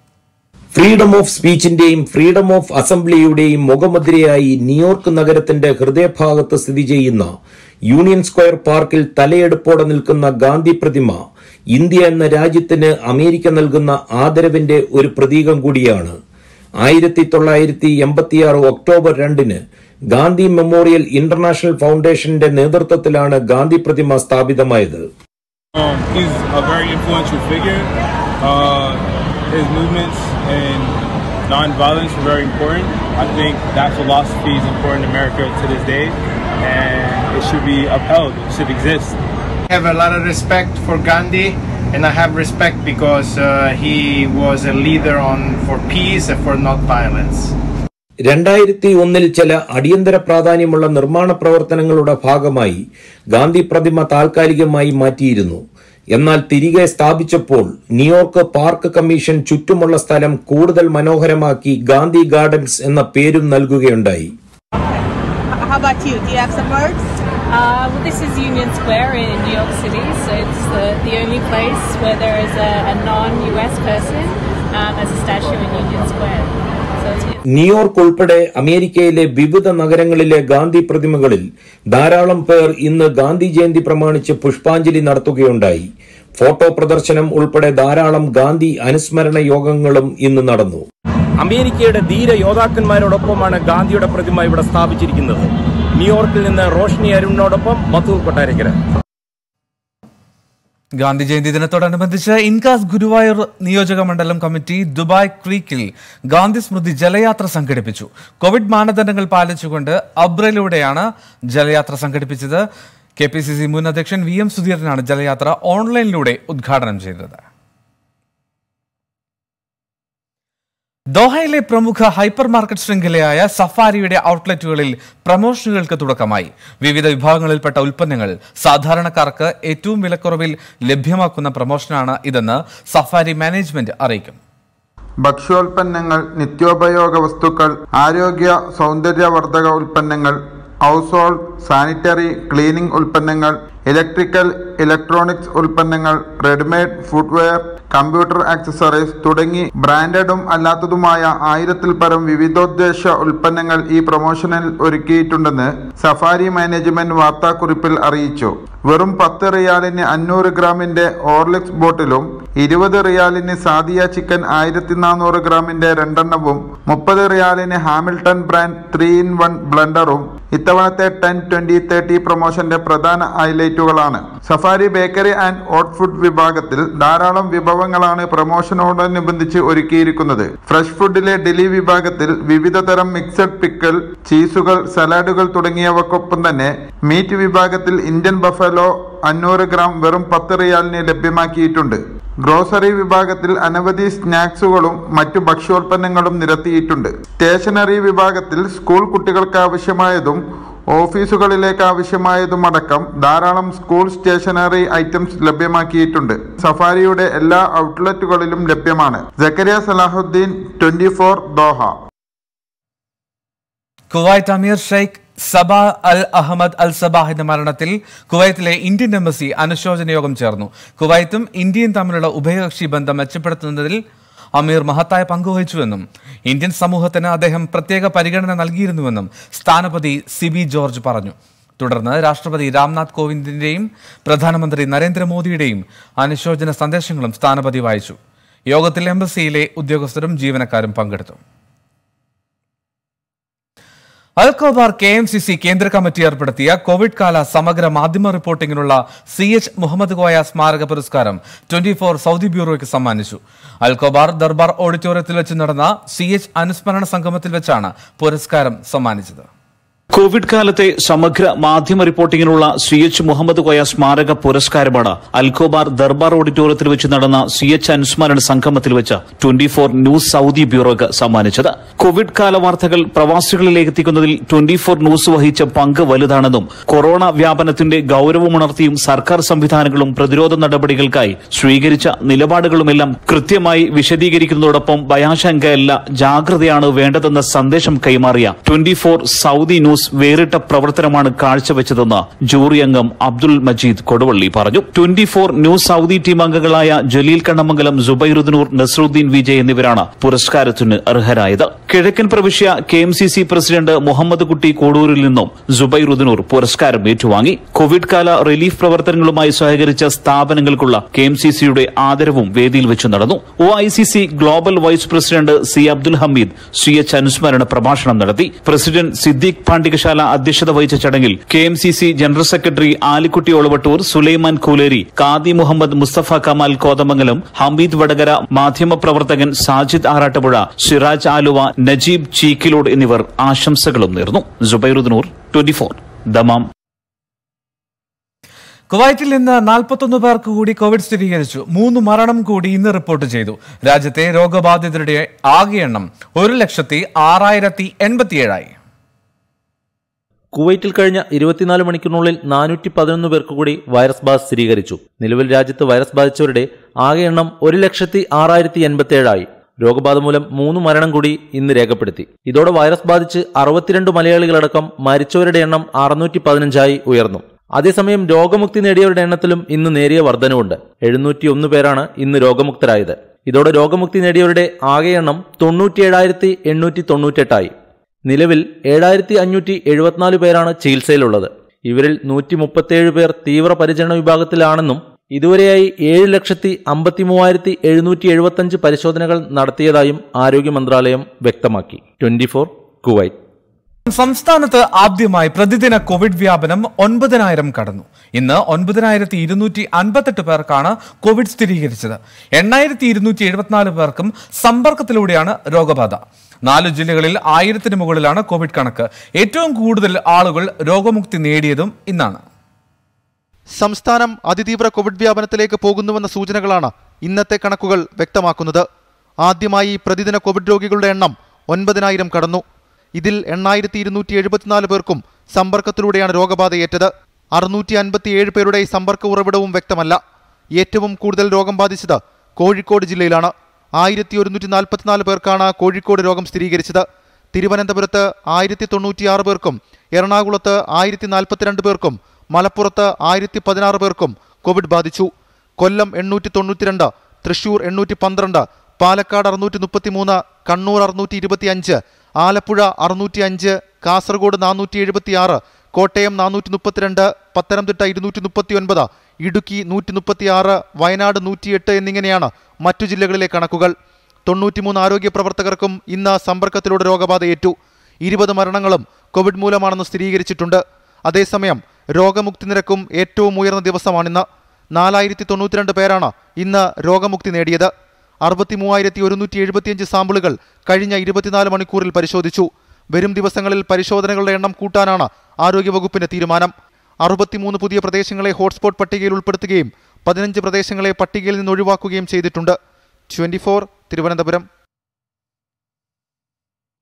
ഫ്രീഡം ഓഫ് സ്പീച്ചിന്റെയും ഫ്രീഡം ഓഫ് അസംബ്ലിയുടെയും മുഖമുദ്രയായി ന്യൂയോർക്ക് നഗരത്തിന്റെ ഹൃദയഭാഗത്ത് സ്ഥിതി ചെയ്യുന്ന യൂണിയൻ സ്ക്വയർ പാർക്കിൽ തലയെടുപ്പോടെ നിൽക്കുന്ന ഗാന്ധി പ്രതിമ ഇന്ത്യ എന്ന രാജ്യത്തിന് അമേരിക്ക നൽകുന്ന ആദരവിന്റെ ഒരു പ്രതീകം കൂടിയാണ്. ആയിരത്തി തൊള്ളായിരത്തി എൺപത്തിയാറ് ഒക്ടോബർ രണ്ടിന് ഗാന്ധി മെമ്മോറിയൽ ഇന്റർനാഷണൽ ഫൗണ്ടേഷന്റെ നേതൃത്വത്തിലാണ് ഗാന്ധി പ്രതിമ സ്ഥാപിതമായത് Um, he's a very influential figure. Uh, his movements and nonviolence were very important. I think that philosophy is important in America to this day, and it should be upheld. It should exist. I have a lot of respect for Gandhi, and I have respect because uh, he was a leader on for peace and for not violence. രണ്ടായിരത്തി ഒന്നിൽ ചില അടിയന്തര പ്രാധാന്യമുള്ള നിർമ്മാണ പ്രവർത്തനങ്ങളുടെ ഭാഗമായി ഗാന്ധി പ്രതിമ താൽക്കാലികമായി മാറ്റിയിരുന്നു എന്നാൽ തിരികെ സ്ഥാപിച്ചപ്പോൾ ന്യൂയോർക്ക് പാർക്ക് കമ്മീഷൻ ചുറ്റുമുള്ള സ്ഥലം കൂടുതൽ മനോഹരമാക്കി ഗാന്ധി ഗാർഡൻസ് എന്ന പേരും നൽകുകയുണ്ടായി How about you? Do you have some words? Uh, well, this is Union Square in New York City, so it's the, the only place where there is a, a non-US person um, as a statue in Union Square. New York ഉൾപ്പെടെ അമേരിക്കയിലെ വിവിധ നഗരങ്ങളിലെ ഗാന്ധി പ്രതിമകളിൽ ധാരാളം പേർ ഇന്ന് ഗാന്ധി ജയന്തി പ്രമാണിച്ച് പുഷ്പാഞ്ജലി നടത്തുകയുണ്ടായി ഫോട്ടോ പ്രദർശനം ഉൾപ്പെടെ ധാരാളം ഗാന്ധി അനുസ്മരണ യോഗങ്ങളും ഇന്ന് നടന്നു അമേരിക്കയുടെ ധീര യോദ്ധാക്കന്മാരോടൊപ്പമാണ് ഗാന്ധിയുടെ പ്രതിമ ഇവിടെ സ്ഥാപിച്ചിരിക്കുന്നത്. ന്യൂയോർക്കിൽ നിന്ന് റോഷ്നി അരുണിനോടൊപ്പം മധു കൊട്ടാരക്കര. ഗാന്ധി ജയന്തി ദിനത്തോടനുബന്ധിച്ച് ഇൻകാസ് ഗുരുവായൂർ നിയോജക മണ്ഡലം കമ്മിറ്റി ദുബായ് ക്രീക്കിൽ ഗാന്ധി സ്മൃതി ജലയാത്ര സംഘടിപ്പിച്ചു. കോവിഡ് മാനദണ്ഡങ്ങൾ പാലിച്ചുകൊണ്ട് അബ്രയിലൂടെയാണ് ജലയാത്ര സംഘടിപ്പിച്ചത്. കെ പി സി സി മുൻ അധ്യക്ഷൻ വി എം സുധീരനാണ് ജലയാത്ര ഓൺലൈനിലൂടെ ഉദ്ഘാടനം ചെയ്തത്. ദോഹയിലെ പ്രമുഖ ഹൈപ്പർ മാർക്കറ്റ് ശൃംഖലയായ സഫാരിയുടെ ഔട്ട്ലെറ്റുകളിൽ പ്രമോഷനുകൾക്ക് തുടക്കമായി. വിവിധ വിഭാഗങ്ങളിൽപ്പെട്ട ഉൽപ്പന്നങ്ങൾ സാധാരണക്കാർക്ക് ഏറ്റവും വിലക്കുറവിൽ ലഭ്യമാക്കുന്ന പ്രമോഷനാണ് ഇതെന്ന് സഫാരി മാനേജ്മെന്റ് അറിയിക്കും. ഭക്ഷ്യോൽപ്പന്നങ്ങൾ നിത്യോപയോഗ വസ്തുക്കൾ ആരോഗ്യ സൗന്ദര്യവർദ്ധക ഉൽപ്പന്നങ്ങൾ ഹൗസ് ഹോൾഡ് സാനിറ്ററി ക്ലീനിംഗ് ഉൽപ്പന്നങ്ങൾ ഇലക്ട്രിക്കൽ ഇലക്ട്രോണിക്സ് ഉൽപ്പന്നങ്ങൾ റെഡിമെയ്ഡ് ഫുട്വെയർ കമ്പ്യൂട്ടർ ആക്സസറീസ് തുടങ്ങി ബ്രാൻഡഡും അല്ലാത്തതുമായ ആയിരത്തിൽ പരം വിവിധോദ്ദേശ ഉൽപ്പന്നങ്ങൾ ഈ പ്രൊമോഷനിൽ ഒരുക്കിയിട്ടുണ്ടെന്ന് സഫാരി മാനേജ്മെന്റ് വാർത്താക്കുറിപ്പിൽ അറിയിച്ചു. വെറും പത്ത് റിയാലിന് അഞ്ഞൂറ് ഗ്രാമിന്റെ ഓർലിക്സ് ബോട്ടിലും ഇരുപത് റിയാലിന് സാദിയ ചിക്കൻ ആയിരത്തി നാനൂറ് ഗ്രാമിന്റെ രണ്ടെണ്ണവും മുപ്പത് റിയാലിന് Hamilton brand three in one ബ്ലണ്ടറും ഇത്തവണത്തെ ടെൻ ട്വന്റി തേർട്ടി പ്രൊമോഷന്റെ പ്രധാന ഹൈലൈറ്റുകളാണ്. Safari bakery and hot food വിഭാഗത്തിൽ ധാരാളം വിഭവങ്ങളാണ് പ്രമോഷനോടനുബന്ധിച്ച് ഒരുക്കിയിരിക്കുന്നത്. ഫ്രഷ് ഫുഡിലെ ഡെലി വിഭാഗത്തിൽ വിവിധ തരം മിക്സഡ് പിക്കിൾ ചീസുകൾ സലാഡുകൾ തുടങ്ങിയവക്കൊപ്പം തന്നെ മീറ്റ് വിഭാഗത്തിൽ ഇന്ത്യൻ ബഫലോ അഞ്ഞൂറ് ഗ്രാം വെറും പത്ത് റിയാലിന് ലഭ്യമാക്കിയിട്ടുണ്ട്. ഗ്രോസറി വിഭാഗത്തിൽ അനവധി സ്നാക്സുകളും മറ്റു ഭക്ഷ്യോൽപ്പന്നങ്ങളും നിരത്തിയിട്ടുണ്ട്. സ്റ്റേഷനറി വിഭാഗത്തിൽ സ്കൂൾ കുട്ടികൾക്ക് ആവശ്യമായതും ഓഫീസുകളിലേക്ക് ആവശ്യമായതുമടക്കം ധാരാളം സ്കൂൾ സ്റ്റേഷനറി ഐറ്റംസ് ലഭ്യമാക്കിയിട്ടുണ്ട്. സഫാരിയുടെ എല്ലാ ഔട്ട്ലെറ്റുകളിലും ലഭ്യമാണ്. Zakariya Salahuddin twenty four Doha. Kuwait അമീർ Sheikh Sabah Al Ahmad Al സബാഹിന്റെ മരണത്തിൽ കുവൈത്തിലെ ഇന്ത്യൻ എംബസി അനുശോചന യോഗം ചേർന്നു. കുവൈത്തും ഇന്ത്യയും തമ്മിലുള്ള ഉഭയകക്ഷി ബന്ധം മെച്ചപ്പെടുത്തുന്നതിൽ അമീർ മഹത്തായ പങ്കുവഹിച്ചുവെന്നും ഇന്ത്യൻ സമൂഹത്തിന് അദ്ദേഹം പ്രത്യേക പരിഗണന നൽകിയിരുന്നുവെന്നും സ്ഥാനപതി സിബി ജോർജ് പറഞ്ഞു. തുടർന്ന് രാഷ്ട്രപതി രാംനാഥ് കോവിന്ദിന്റെയും പ്രധാനമന്ത്രി നരേന്ദ്രമോദിയുടെയും അനുശോചന സന്ദേശങ്ങളും സ്ഥാനപതി വായിച്ചു. യോഗത്തിൽ എംബസിയിലെ ഉദ്യോഗസ്ഥരും ജീവനക്കാരും പങ്കെടുത്തു. Al Khobar K M C C കേന്ദ്ര കമ്മിറ്റി ഏർപ്പെടുത്തിയ കോവിഡ് കാല സമഗ്ര മാധ്യമ റിപ്പോർട്ടിംഗിനുള്ള സി എച്ച് മുഹമ്മദ് കോയ സ്മാരക പുരസ്കാരം ട്വന്റി ഫോർ സൗദി ബ്യൂറോയ്ക്ക് സമ്മാനിച്ചു. അൽക്കോബാർ ദർബാർ ഓഡിറ്റോറിയത്തിൽ വെച്ച് നടന്ന സി എച്ച് അനുസ്മരണ സംഗമത്തിൽ വെച്ചാണ് പുരസ്കാരം സമ്മാനിച്ചത്. കോവിഡ് കാലത്തെ സമഗ്ര മാധ്യമ റിപ്പോർട്ടിങ്ങിനുള്ള സി എച്ച് മുഹമ്മദ് കോയ സ്മാരക പുരസ്കാരമാണ് അൽകോബാർ ദർബാർ ഓഡിറ്റോറിയത്തിൽ വെച്ച് നടന്ന സി എച്ച് അനുസ്മരണ സംഗമത്തിൽ വെച്ച് ട്വന്റി ഫോർ ന്യൂസ് സൌദി ബ്യൂറോക്ക് സമ്മാനിച്ചത്. കോവിഡ് കാല വാർത്തകൾ പ്രവാസികളിലേക്ക് എത്തിക്കുന്നതിൽ ട്വന്റി ഫോർ ന്യൂസ് വഹിച്ച പങ്ക് വലുതാണെന്നും കൊറോണ വ്യാപനത്തിന്റെ ഗൌരവമുണർത്തിയും സർക്കാർ സംവിധാനങ്ങളും പ്രതിരോധ നടപടികൾക്കായി സ്വീകരിച്ച നിലപാടുകളുമെല്ലാം കൃത്യമായി വിശദീകരിക്കുന്നതോടൊപ്പം ഭയാശങ്കയല്ല ജാഗ്രതയാണ് വേണ്ടതെന്ന സന്ദേശം കൈമാറിയ ട്വന്റി ഫോർ സൌദി ന്യൂസ് വേറിട്ട പ്രവർത്തനമാണ് കാഴ്ചവെച്ചതെന്ന് ജൂറി അംഗം അബ്ദുൽ മജീദ് കൊടുവള്ളി പറഞ്ഞു. Twenty four news Saudi team അംഗങ്ങളായ ജലീൽ കണ്ണമംഗലം ജുബൈറുദ്ദൂർ നസറുദ്ദീൻ വിജയ് എന്നിവരാണ് പുരസ്കാരത്തിന് അർഹരായത്. കിഴക്കൻ പ്രവിശ്യ K M C C president Muhammad Kutty കോടൂരിൽ നിന്നും ജുബൈറുദ്ദൂർ പുരസ്കാരം ഏറ്റുവാങ്ങി. കോവിഡ് കാല റിലീഫ് പ്രവർത്തനങ്ങളുമായി സഹകരിച്ച സ്ഥാപനങ്ങൾക്കുള്ള കെ എം സി സിയുടെ ആദരവും വേദിയിൽ വെച്ച് നടന്നു. O I C C global vice president C Abdul Hameed C H അനുസ്മരണ പ്രഭാഷണം നടത്തി. പ്രസിഡന്റ് സിദ്ദീഖ് പാണ്ഡികശാല അധ്യക്ഷത വഹിച്ച ചടങ്ങിൽ K M C C general secretary Alikutty Olavattoor Sulaiman Kooleri Kadi Muhammad Mustafa Kamal Kothamangalam Hameed Vadakara മാധ്യമപ്രവർത്തകൻ സാജിദ് ആറാട്ടുപുഴ സിറാജ് ആലുവ നജീബ് ചീക്കിലോഡ് എന്നിവർ ആശംസകളും നേർന്നു. Jubairudnoor twenty four Dammam. കുവൈറ്റിൽ നിന്ന് നാൽപ്പത്തൊന്ന് പേർക്ക് കൂടി കോവിഡ് സ്ഥിരീകരിച്ചു. മൂന്ന് മരണം കൂടി ഇന്ന് റിപ്പോർട്ട് ചെയ്തു. രാജ്യത്തെ രോഗബാധിതരുടെ ആകെ എണ്ണം ഒരു ലക്ഷത്തി ആറായിരത്തി എൺപത്തിയേഴായി. കുവൈറ്റിൽ കഴിഞ്ഞ ഇരുപത്തിനാല് മണിക്കൂറിനുള്ളിൽ നാനൂറ്റി പതിനൊന്ന് പേർക്ക് കൂടി വൈറസ് ബാധ സ്ഥിരീകരിച്ചു. നിലവിൽ രാജ്യത്ത് വൈറസ് ബാധിച്ചവരുടെ ആകെ എണ്ണം ഒരു ലക്ഷത്തി ആറായിരത്തി എൺപത്തിയേഴായി. രോഗബാധ മൂലം മൂന്ന് മരണം കൂടി ഇന്ന് രേഖപ്പെടുത്തി. ഇതോടെ വൈറസ് ബാധിച്ച് അറുപത്തിരണ്ട് മലയാളികളടക്കം മരിച്ചവരുടെ എണ്ണം അറുന്നൂറ്റി പതിനഞ്ചായി ഉയർന്നു. അതേസമയം രോഗമുക്തി നേടിയവരുടെ എണ്ണത്തിലും ഇന്ന് നേരിയ വർധനവുണ്ട്. എഴുന്നൂറ്റി ഒന്ന് പേരാണ് ഇന്ന് രോഗമുക്തരായത്. ഇതോടെ രോഗമുക്തി നേടിയവരുടെ ആകെ എണ്ണം തൊണ്ണൂറ്റിയേഴായിരത്തി എണ്ണൂറ്റി തൊണ്ണൂറ്റെട്ടായി നിലവിൽ ഏഴായിരത്തി അഞ്ഞൂറ്റി എഴുപത്തിനാല് പേരാണ് ചികിത്സയിലുള്ളത്. ഇവരിൽ നൂറ്റി മുപ്പത്തേഴ് പേർ തീവ്രപരിചരണ വിഭാഗത്തിലാണെന്നും ഇതുവരെയായി ഏഴ് ലക്ഷത്തി അമ്പത്തി മൂവായിരത്തി എഴുന്നൂറ്റി എഴുപത്തഞ്ച് പരിശോധനകൾ നടത്തിയതായും ആരോഗ്യ മന്ത്രാലയം വ്യക്തമാക്കി. Twenty four Kuwait. സംസ്ഥാനത്ത് ആദ്യമായി പ്രതിദിന കോവിഡ് വ്യാപനം ഒൻപതിനായിരം കടന്നു. ഇന്ന് ഒൻപതിനായിരത്തി ഇരുന്നൂറ്റി അൻപത്തെട്ട് പേർക്കാണ് കോവിഡ് സ്ഥിരീകരിച്ചത്. എണ്ണായിരത്തി ഇരുന്നൂറ്റി എഴുപത്തിനാല് പേർക്കും സമ്പർക്കത്തിലൂടെയാണ് രോഗബാധ. നാല് ജില്ലകളിൽ ആയിരത്തിന് മുകളിലാണ് കോവിഡ് കണക്ക്. ഏറ്റവും കൂടുതൽ ആളുകൾ രോഗമുക്തി നേടിയതും ഇന്നാണ്. സംസ്ഥാനം അതിതീവ്ര കോവിഡ് വ്യാപനത്തിലേക്ക് പോകുന്നുവെന്ന സൂചനകളാണ് ഇന്നത്തെ കണക്കുകൾ വ്യക്തമാക്കുന്നത്. ആദ്യമായി പ്രതിദിന കോവിഡ് രോഗികളുടെ എണ്ണം ഒൻപതിനായിരം കടന്നു. ഇതിൽ എണ്ണായിരത്തി ഇരുന്നൂറ്റി എഴുപത്തിനാല് പേർക്കും സമ്പർക്കത്തിലൂടെയാണ് രോഗബാധയേറ്റത്. അറുന്നൂറ്റി അൻപത്തിയേഴ് പേരുടെ സമ്പർക്ക ഉറവിടവും വ്യക്തമല്ല. ഏറ്റവും കൂടുതൽ രോഗം ബാധിച്ചത് കോഴിക്കോട് ജില്ലയിലാണ്. ആയിരത്തി ഒരുന്നൂറ്റി നാൽപ്പത്തിനാല് പേർക്കാണ് കോഴിക്കോട് രോഗം സ്ഥിരീകരിച്ചത്. തിരുവനന്തപുരത്ത് ആയിരത്തി തൊണ്ണൂറ്റിയാറ് പേർക്കും എറണാകുളത്ത് ആയിരത്തി നാൽപ്പത്തിരണ്ട് പേർക്കും മലപ്പുറത്ത് ആയിരത്തി പതിനാറ് പേർക്കും കോവിഡ് ബാധിച്ചു. കൊല്ലം എണ്ണൂറ്റി തൊണ്ണൂറ്റിരണ്ട് തൃശൂർ എണ്ണൂറ്റി പന്ത്രണ്ട് പാലക്കാട് അറുന്നൂറ്റി മുപ്പത്തിമൂന്ന് കണ്ണൂർ അറുന്നൂറ്റി ഇരുപത്തിയഞ്ച് ആലപ്പുഴ അറുന്നൂറ്റി അഞ്ച് കാസർഗോഡ് നാനൂറ്റി എഴുപത്തിയാറ് കോട്ടയം നാനൂറ്റി മുപ്പത്തിരണ്ട് പത്തനംതിട്ട ഇരുന്നൂറ്റി മുപ്പത്തി ഒൻപത് ഇടുക്കി നൂറ്റി മുപ്പത്തിയാറ് വയനാട് നൂറ്റിയെട്ട് എന്നിങ്ങനെയാണ് മറ്റു ജില്ലകളിലെ കണക്കുകൾ. തൊണ്ണൂറ്റിമൂന്ന് ആരോഗ്യ പ്രവർത്തകർക്കും ഇന്ന് സമ്പർക്കത്തിലൂടെ രോഗബാധയേറ്റു ഇരുപത് മരണങ്ങളും കോവിഡ് മൂലമാണെന്ന് സ്ഥിരീകരിച്ചിട്ടുണ്ട്. അതേസമയം രോഗമുക്തി നിരക്കും ഏറ്റവും ഉയർന്ന ദിവസമാണിന്ന്. നാലായിരത്തി തൊണ്ണൂറ്റിരണ്ട് പേരാണ് ഇന്ന് രോഗമുക്തി നേടിയത്. അറുപത്തി മൂവായിരത്തി ഒരുന്നൂറ്റി എഴുപത്തിയഞ്ച് സാമ്പിളുകൾ കഴിഞ്ഞ ഇരുപത്തിനാല് മണിക്കൂറിൽ പരിശോധിച്ചു. വരും ദിവസങ്ങളിൽ പരിശോധനകളുടെ എണ്ണം കൂട്ടാനാണ് ആരോഗ്യവകുപ്പിന്റെ തീരുമാനം. അറുപത്തിമൂന്ന് പുതിയ പ്രദേശങ്ങളെ ഹോട്ട്സ്പോട്ട് പട്ടികയിൽ ഉൾപ്പെടുത്തുകയും പതിനഞ്ച് പ്രദേശങ്ങളെ പട്ടികയിൽ നിന്ന് ഒഴിവാക്കുകയും ചെയ്തിട്ടുണ്ട്. ട്വന്റി തിരുവനന്തപുരം.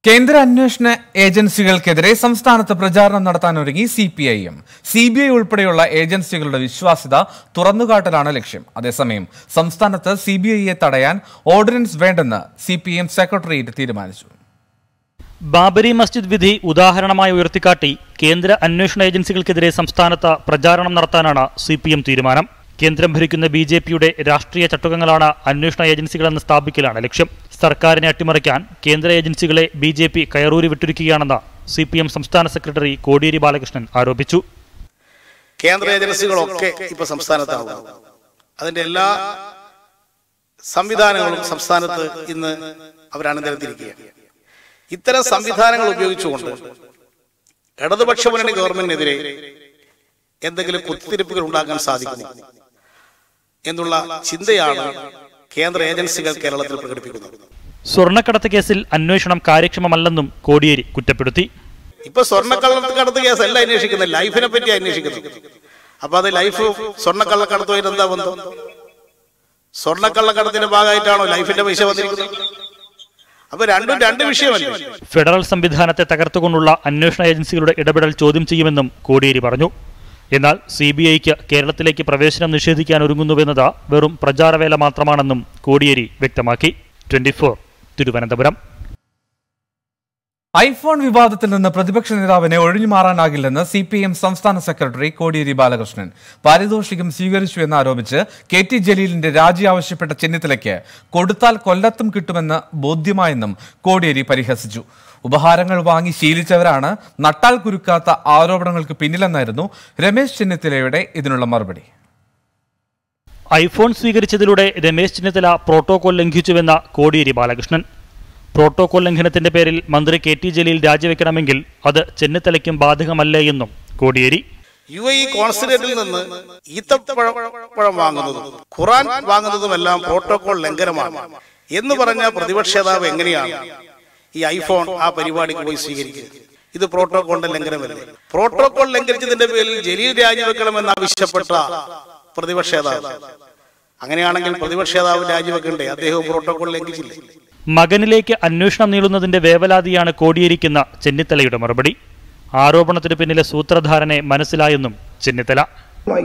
കേന്ദ്ര അന്വേഷണ ഏജൻസികൾക്കെതിരെ സംസ്ഥാനത്ത് പ്രചാരണം നടത്താനൊരുങ്ങി C P I M. C B I ഉൾപ്പെടെയുള്ള ഏജൻസികളുടെ വിശ്വാസ്യത തുറന്നുകാട്ടലാണ് ലക്ഷ്യം. അതേസമയം സംസ്ഥാനത്ത് സി ബി ഐയെ തടയാൻ ഓർഡിനൻസ് വേണ്ടെന്ന് സി പി എം സെക്രട്ടേറിയറ്റ് തീരുമാനിച്ചു. ബാബരി മസ്ജിദ് വിധി ഉദാഹരണമായി ഉയർത്തിക്കാട്ടി കേന്ദ്ര അന്വേഷണ ഏജൻസികൾക്കെതിരെ സംസ്ഥാനത്ത് പ്രചാരണം നടത്താനാണ് സി പി എം തീരുമാനം. കേന്ദ്രം ഭരിക്കുന്ന ബി ജെ പിയുടെ രാഷ്ട്രീയ ചട്ടുകങ്ങളാണ് അന്വേഷണ ഏജൻസികളെന്ന് സ്ഥാപിക്കലാണ് ലക്ഷ്യം. സർക്കാരിനെ അട്ടിമറിക്കാൻ കേന്ദ്ര ഏജൻസികളെ ബി ജെ പി കയറൂരി വിട്ടിരിക്കുകയാണെന്ന് സി പി എം സംസ്ഥാന സെക്രട്ടറി കോടിയേരി ബാലകൃഷ്ണൻ ആരോപിച്ചു. കേന്ദ്ര ഏജൻസികളൊക്കെ ഇപ്പൊ സംസ്ഥാനത്താണ് അതിന്റെ എല്ലാ സംവിധാനങ്ങളും സംസ്ഥാനത്ത് ഇന്ന് അവരണിനിരത്തിയിരിക്കുകയാണ്. ഇത്തരം സംവിധാനങ്ങൾ ഉപയോഗിച്ചുകൊണ്ട് ഇടതുപക്ഷ മുന്നണി ഗവൺമെന്റിനെതിരെ എന്തെങ്കിലും കുത്തിരിപ്പുകൾ ഉണ്ടാക്കാൻ സാധിക്കുന്നു എന്നുള്ള ചിന്തയാണ് കേന്ദ്ര ഏജൻസികൾ കേരളത്തിൽ പ്രകടിപ്പിക്കുന്നത്. സ്വർണക്കടത്ത് കേസിൽ അന്വേഷണം കാര്യക്ഷമമല്ലെന്നും കോടിയേരി കുറ്റപ്പെടുത്തി. ഇപ്പൊ സ്വർണക്കള്ളക്കടത്ത് കേസ് അല്ല അന്വേഷിക്കുന്നത് ലൈഫിനെ പറ്റി അന്വേഷിക്കുന്നത് അപ്പൊ അത് ലൈഫ് സ്വർണക്കള്ളക്കടത്തുമായിട്ട് എന്താ ബന്ധം? സ്വർണക്കള്ളക്കടത്തിന്റെ ഭാഗമായിട്ടാണോ ലൈഫിന്റെ പൈസ വന്നിരിക്കുന്നത്? അപ്പൊ രണ്ടും രണ്ട് വിഷയമല്ലേ? ഫെഡറൽ സംവിധാനത്തെ തകർത്തുകൊണ്ടുള്ള അന്വേഷണ ഏജൻസികളുടെ ഇടപെടൽ ചോദ്യം ചെയ്യുമെന്നും കോടിയേരി പറഞ്ഞു. എന്നാൽ സി ബി ഐക്ക് കേരളത്തിലേക്ക് പ്രവേശനം നിഷേധിക്കാൻ ഒരുങ്ങുന്നുവെന്നത് വെറും പ്രചാരവേല മാത്രമാണെന്നും കോടിയേരി വ്യക്തമാക്കി. ട്വന്റി തിരുവനന്തപുരം. ഐഫോൺ വിവാദത്തിൽ നിന്ന് പ്രതിപക്ഷ നേതാവിനെ ഒഴിഞ്ഞു മാറാനാകില്ലെന്ന് സി പി എം സംസ്ഥാന സെക്രട്ടറി കോടിയേരി ബാലകൃഷ്ണൻ. പാരിതോഷികം സ്വീകരിച്ചു എന്നാരോപിച്ച് കെ ടി ജലീലിന്റെ രാജി ആവശ്യപ്പെട്ട ചെന്നിത്തലയ്ക്ക് കൊടുത്താൽ കൊല്ലത്തും കിട്ടുമെന്ന് ബോധ്യമായെന്നും കോടിയേരി പരിഹസിച്ചു. ഉപഹാരങ്ങൾ വാങ്ങി ശീലിച്ചവരാണ് നട്ടാൽ കുരുക്കാത്ത ആരോപണങ്ങൾക്ക് പിന്നിലെന്നായിരുന്നു രമേശ് ചെന്നിത്തലയുടെ ഇതിനുള്ള മറുപടി. ഐഫോൺ സ്വീകരിച്ചതിലൂടെ രമേശ് ചെന്നിത്തല പ്രോട്ടോകോൾ ലംഘിച്ചുവെന്ന കോടിയേരി ബാലകൃഷ്ണൻ. പ്രോട്ടോകോൾ ലംഘനത്തിന്റെ പേരിൽ മന്ത്രി കെ ടി ജലീൽ രാജിവെക്കണമെങ്കിൽ അത് ചെന്നിത്തലയ്ക്കും ബാധകമല്ല എന്നും കോടിയേരി. യു എ കോൺസുലേറ്റിൽ നിന്ന് ഈത്തപ്പഴം പഴം വാങ്ങുന്നതും ഖുറാൻ വാങ്ങുന്നതുമെല്ലാം പ്രോട്ടോകോൾ ലംഘനമാണ് എന്ന് പറഞ്ഞ പ്രതിപക്ഷ നേതാവ് എങ്ങനെയാണ് ഈ ഐഫോൺ ആ പരിപാടിക്ക് പോയി സ്വീകരിക്കുന്നത്? ഇത് പ്രോട്ടോകോളിന്റെ ലംഘനമല്ലേ? പ്രോട്ടോകോൾ ലംഘിച്ചതിന്റെ പേരിൽ ജലീൽ രാജിവെക്കണമെന്ന് ആവശ്യപ്പെട്ട പ്രതിപക്ഷ നേതാവ്. അങ്ങനെയാണെങ്കിൽ പ്രതിപക്ഷ നേതാവ് രാജിവെക്കണ്ടേ? അദ്ദേഹം പ്രോട്ടോകോൾ ലംഘിച്ചില്ലേ? മകനിലേക്ക് അന്വേഷണം നീളുന്നതിന്റെ വേവലാതിയാണ് കോടിയേരിക്കുന്ന ചെന്നിത്തലയുടെ മറുപടി. ആരോപണത്തിന് പിന്നിലെ സൂത്രധാരനെ മനസ്സിലായെന്നും ചെന്നിത്തല.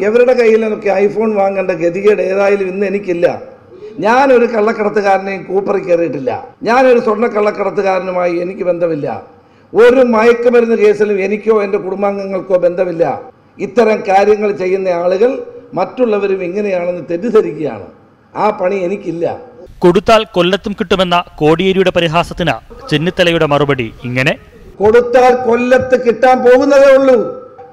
എവരുടെ കയ്യിൽ നിന്നൊക്കെ ഐഫോൺ വാങ്ങേണ്ട ഗതികേട് ഏതായാലും ഇന്ന് എനിക്കില്ല. ഞാനൊരു കള്ളക്കടത്തുകാരനെയും കൂപ്പറി കയറിയിട്ടില്ല. ഞാനൊരു സ്വർണ കള്ളക്കടത്തുകാരനുമായി എനിക്ക് ബന്ധമില്ല. ഒരു മയക്കുമരുന്ന് കേസിലും എനിക്കോ എന്റെ കുടുംബാംഗങ്ങൾക്കോ ബന്ധമില്ല. ഇത്തരം കാര്യങ്ങൾ ചെയ്യുന്ന ആളുകൾ മറ്റുള്ളവരും ഇങ്ങനെയാണെന്ന് തെറ്റിദ്ധരിക്കുകയാണ്. ആ പണി എനിക്കില്ല. കൊടുത്താൽ കൊല്ലത്തും കിട്ടുമെന്ന കോടിയേരിയുടെ പരിഹാസത്തിന് ചെന്നിത്തലയുടെ മറുപടി ഇങ്ങനെ. കൊടുത്താൽ കൊല്ലത്ത് കിട്ടാൻ പോകുന്നതേ ഉള്ളൂ.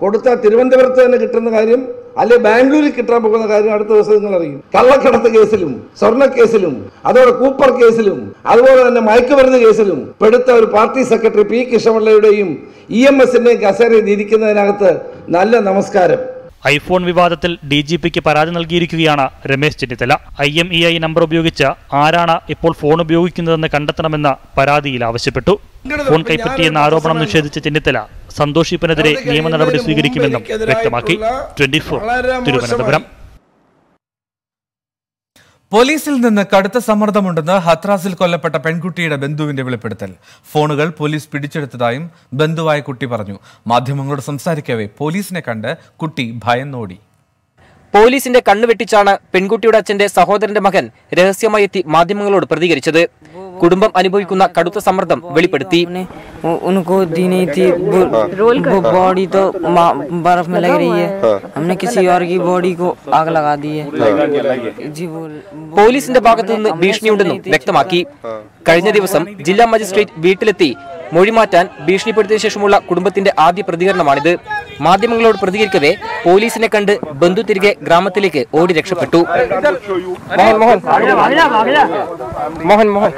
കൊടുത്താൽ തിരുവനന്തപുരത്ത് തന്നെ കിട്ടുന്ന കാര്യം അല്ലെ ബാംഗ്ലൂരിൽ കിട്ടാൻ പോകുന്ന കാര്യം അടുത്ത ദിവസം നിങ്ങൾ അറിയും. കള്ളക്കടത്ത് കേസിലും സ്വർണ കേസിലും അതോടെ കൂപ്പർ കേസിലും അതുപോലെ തന്നെ മയക്കുമരുന്ന് കേസിലും പെടുത്ത ഒരു പാർട്ടി സെക്രട്ടറി പി കൃഷ്ണപിള്ളയുടെയും ഇ എം എസിന്റെയും കസേരയിൽ ഇരിക്കുന്നതിനകത്ത് നല്ല നമസ്കാരം. ഐഫോൺ വിവാദത്തിൽ ഡി ജി പിക്ക് പരാതി നൽകിയിരിക്കുകയാണ് Ramesh Chennithala. I M E I number ഉപയോഗിച്ച് ആരാണ് ഇപ്പോൾ ഫോൺ ഉപയോഗിക്കുന്നതെന്ന് കണ്ടെത്തണമെന്ന് പരാതിയിൽ ആവശ്യപ്പെട്ടു. ഫോൺ കൈപ്പറ്റിയെന്ന ആരോപണം നിഷേധിച്ച ചെന്നിത്തല സന്തോഷിപ്പിനെതിരെ നിയമ നടപടി സ്വീകരിക്കുമെന്നും വ്യക്തമാക്കി. ട്വന്റി ഫോർ തിരുവനന്തപുരം പോലീസിൽ നിന്ന് കടുത്ത സമ്മർദ്ദമുണ്ടെന്ന് ഹത്രാസിൽ കൊല്ലപ്പെട്ട പെൺകുട്ടിയുടെ ബന്ധുവിന്റെ വെളിപ്പെടുത്തൽ. ഫോണുകൾ പോലീസ് പിടിച്ചെടുത്തതായും ബന്ധുവായ കുട്ടി പറഞ്ഞു. മാധ്യമങ്ങളോട് സംസാരിക്കവേ പോലീസിനെ കണ്ട് കുട്ടി ഭയന്നോടി. പോലീസിന്റെ കണ്ണു വെട്ടിച്ചാണ് പെൺകുട്ടിയുടെ അച്ഛന്റെ സഹോദരന്റെ മകൻ രഹസ്യമായി എത്തി മാധ്യമങ്ങളോട് പ്രതികരിച്ചത്. കുടുംബം അനുഭവിക്കുന്ന കടുത്ത സമ്മർദ്ദം വെളിപ്പെടുത്തി उनको दी नहीं थी वो बॉडी तो मा- बर्फ में लग रही है हमने किसी और की बॉडी को आग लगा दी है जी वो പോലീസിന്റെ ഭാഗത്തു നിന്ന് ഭീഷണിയുണ്ടെന്നും വ്യക്തമാക്കി കഴിഞ്ഞ ദിവസം ജില്ലാ മജിസ്ട്രേറ്റ് വീട്ടിലെത്തി മൊഴിമാറ്റാൻ ഭീഷണിപ്പെടുത്തിയ ശേഷമുള്ള കുടുംബത്തിന്റെ ആദ്യ പ്രതികരണമാണിത്. മാധ്യമങ്ങളോട് പ്രതികരിക്കവേ പോലീസിനെ കണ്ട് ബന്ധു തിരികെ ഗ്രാമത്തിലേക്ക് ഓടി രക്ഷപ്പെട്ടു. മോഹൻ മോഹൻ.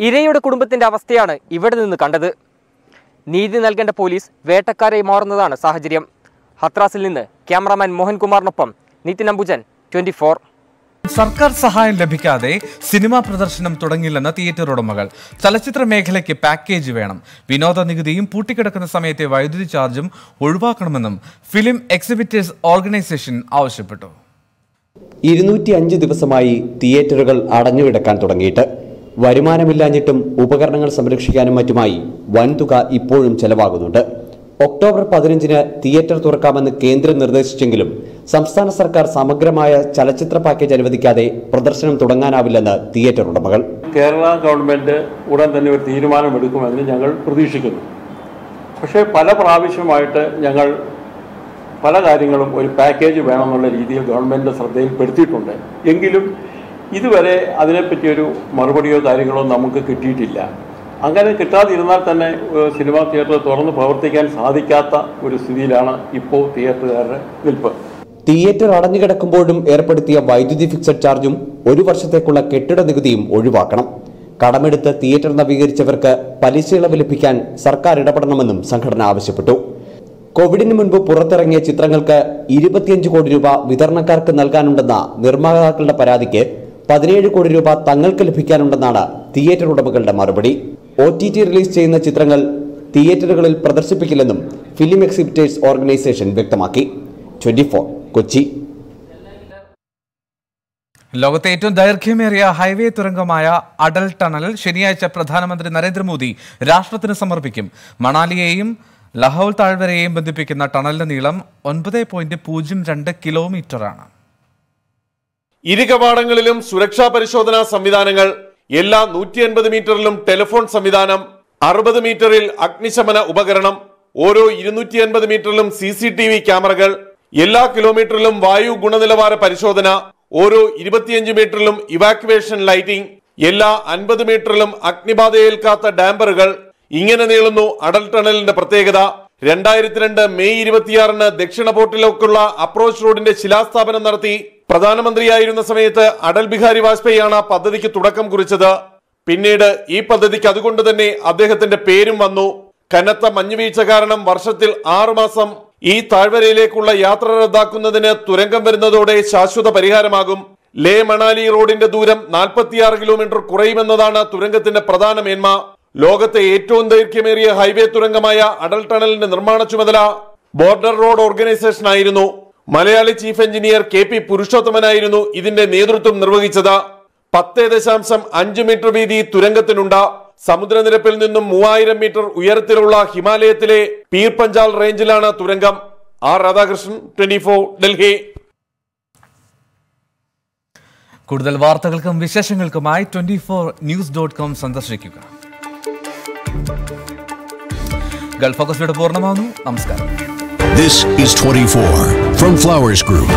ഇരയുടെ കുടുംബത്തിന്റെ അവസ്ഥയാണ് ഇവിടെ നിന്ന് കണ്ടത്. നീതി നൽകേണ്ട പോലീസ് വേട്ടക്കാരായി മാറുന്നതാണ് സാഹചര്യം. ഹത്രാസിൽ നിന്ന് ക്യാമറാമാൻ മോഹൻകുമാറിനൊപ്പം നിതിൻ അംബുജൻ ട്വന്റി സർക്കാർ സഹായം ലഭിക്കാതെ സിനിമാ പ്രദർശനം തുടങ്ങില്ലെന്ന തിയേറ്റർ ഉടമകൾ ചലച്ചിത്ര മേഖലയ്ക്ക് പാക്കേജ് വേണം. വിനോദ നികുതിയും പൂട്ടിക്കിടക്കുന്ന സമയത്തെ വൈദ്യുതി ചാർജും ഒഴിവാക്കണമെന്നും ഫിലിം എക്സിബിറ്റേഴ്സ് ഓർഗനൈസേഷൻ ആവശ്യപ്പെട്ടു. ഇരുന്നൂറ്റി അഞ്ച് ദിവസമായി തിയേറ്ററുകൾ അടഞ്ഞുകിടക്കാൻ തുടങ്ങിയിട്ട് വരുമാനമില്ലാഞ്ഞിട്ടും ഉപകരണങ്ങൾ സംരക്ഷിക്കാനും മറ്റുമായി വൻതുക ഇപ്പോഴും ചെലവാകുന്നുണ്ട്. ഒക്ടോബർ പതിനഞ്ചിന് തിയേറ്റർ തുറക്കാമെന്ന് കേന്ദ്രം നിർദ്ദേശിച്ചെങ്കിലും സംസ്ഥാന സർക്കാർ സമഗ്രമായ ചലച്ചിത്ര പാക്കേജ് അനുവദിക്കാതെ പ്രദർശനം തുടങ്ങാനാവില്ലെന്ന് തിയേറ്റർ ഉടമകൾ. കേരള ഗവൺമെന്റ് ഉടൻ തന്നെ ഒരു തീരുമാനമെടുക്കുമെന്ന് ഞങ്ങൾ പ്രതീക്ഷിക്കുന്നു. പക്ഷേ പല പ്രാവശ്യമായിട്ട് ഞങ്ങൾ പല കാര്യങ്ങളും ഒരു പാക്കേജ് വേണമെന്നുള്ള രീതിയിൽ ഗവൺമെന്റ് ശ്രദ്ധയിൽപ്പെടുത്തിയിട്ടുണ്ട്. എങ്കിലും ഇതുവരെ അതിനെപ്പറ്റിയൊരു മറുപടിയോ കാര്യങ്ങളോ നമുക്ക് കിട്ടിയിട്ടില്ല. അങ്ങനെ കിട്ടാതിരുന്നാൽ തന്നെ സിനിമാ തിയേറ്റർ തുറന്ന് പ്രവർത്തിക്കാൻ സാധിക്കാത്ത ഒരു സ്ഥിതിയിലാണ് ഇപ്പോൾ തിയേറ്ററുകാരുടെ നിൽപ്പ്. തിയേറ്റർ അടഞ്ഞുകിടക്കുമ്പോഴും ഏർപ്പെടുത്തിയ വൈദ്യുതി ഫിക്സഡ് ചാർജും ഒരു വർഷത്തേക്കുള്ള കെട്ടിട നികുതിയും ഒഴിവാക്കണം. കടമെടുത്ത് തിയേറ്റർ നവീകരിച്ചവർക്ക് പലിശ ഇളവ് ലഭിക്കാൻ സർക്കാർ ഇടപെടണമെന്നും സംഘടന ആവശ്യപ്പെട്ടു. കോവിഡിന് മുൻപ് പുറത്തിറങ്ങിയ ചിത്രങ്ങൾക്ക് ഇരുപത്തിയഞ്ച് കോടി രൂപ വിതരണക്കാർക്ക് നൽകാനുണ്ടെന്ന നിർമ്മാതാക്കളുടെ പരാതിക്ക് പതിനേഴ് കോടി രൂപ തങ്ങൾക്ക് ലഭിക്കാനുണ്ടെന്നാണ് തിയേറ്റർ ഉടമകളുടെ മറുപടി. ഒ ടി ടി റിലീസ് ചെയ്യുന്ന ചിത്രങ്ങൾ തിയേറ്ററുകളിൽ പ്രദർശിപ്പിക്കില്ലെന്നും ഫിലിം എക്സിബിറ്റേഴ്സ് ഓർഗനൈസേഷൻ വ്യക്തമാക്കി. Twenty four Kochi. ലോകത്തെ ഏറ്റവും ദൈർഘ്യമേറിയ ഹൈവേ തുരങ്കമായ അടൽ ടണൽ ശനിയാഴ്ച പ്രധാനമന്ത്രി നരേന്ദ്രമോദി രാഷ്ട്രത്തിന് സമർപ്പിക്കും. മണാലിയെയും ലഹൌൽ താഴ്വരയെയും ബന്ധിപ്പിക്കുന്ന ടണലിന്റെ നീളം ഒൻപത് പോയിന്റ് പൂജ്യം രണ്ട് കിലോമീറ്ററാണ്. ഇരുകവാടങ്ങളിലും സുരക്ഷാ പരിശോധനാ സംവിധാനങ്ങൾ എല്ലാ നൂറ്റി അൻപത് മീറ്ററിലും ടെലിഫോൺ സംവിധാനം അറുപത് മീറ്ററിൽ അഗ്നിശമന ഉപകരണം ഓരോ ഇരുന്നൂറ്റി അൻപത് മീറ്ററിലും സി സി ടി വി ക്യാമറകൾ എല്ലാ കിലോമീറ്ററിലും വായു ഗുണനിലവാര പരിശോധന ഓരോ ഇരുപത്തിയഞ്ച് മീറ്ററിലും ഇവാക്യുവേഷൻ ലൈറ്റിംഗ് എല്ലാ അൻപത് മീറ്ററിലും അഗ്നിബാധയേൽക്കാത്ത ഡാമ്പറുകൾ ഇങ്ങനെ നീളുന്നു അടൽ ടണലിന്റെ പ്രത്യേകത. രണ്ടായിരത്തി രണ്ട് മെയ് ഇരുപത്തിയാറിന് ദക്ഷിണ പോർട്ടിലേക്കുള്ള അപ്രോച്ച് റോഡിന്റെ ശിലാസ്ഥാപനം നടത്തി പ്രധാനമന്ത്രിയായിരുന്ന സമയത്ത് അടൽ ബിഹാരി വാജ്പേയിയാണ് പദ്ധതിക്ക് തുടക്കം കുറിച്ചത്. പിന്നീട് ഈ പദ്ധതിക്ക് അതുകൊണ്ട് തന്നെ അദ്ദേഹത്തിന്റെ പേരും വന്നു. കനത്ത മഞ്ഞുവീഴ്ച കാരണം വർഷത്തിൽ ആറുമാസം ഈ താഴ്വരയിലേക്കുള്ള യാത്ര റദ്ദാക്കുന്നതിന് തുരങ്കം വരുന്നതോടെ ശാശ്വത പരിഹാരമാകും. ലേ മണാലി റോഡിന്റെ ദൂരം നാൽപ്പത്തിയാറ് കിലോമീറ്റർ കുറയുമെന്നതാണ് തുരങ്കത്തിന്റെ പ്രധാന മേന്മ. ലോകത്തെ ഏറ്റവും ദൈർഘ്യമേറിയ ഹൈവേ തുരങ്കമായ അടൽ ടണലിന്റെ നിർമ്മാണ ചുമതല ബോർഡർ റോഡ് ഓർഗനൈസേഷൻ ആയിരുന്നു Malayali chief engineer K P പുരുഷോത്തമനായിരുന്നു ഇതിന്റെ നേതൃത്വം നിർവഹിച്ചത്. പത്ത് ദശാംശം അഞ്ച് മീറ്റർ വീതി തുരങ്കത്തിനുണ്ട്. സമുദ്രനിരപ്പിൽ നിന്നും മൂവായിരം മീറ്റർ ഉയരത്തിലുള്ള ഹിമാലയത്തിലെ പീർ പഞ്ചാൽ റേഞ്ചിലാണ് തുരങ്കം. R Radhakrishnan twenty Delhi. കൂടുതൽ വാർത്തകൾക്കും വിശേഷങ്ങൾക്കുമായി twenty four news dot com സന്ദർശിക്കുക. ഗൾഫ് ഫോക്കസിലൂടെ പൂർണമാകുന്നു നമസ്കാരം This is 24 from Flowers Group.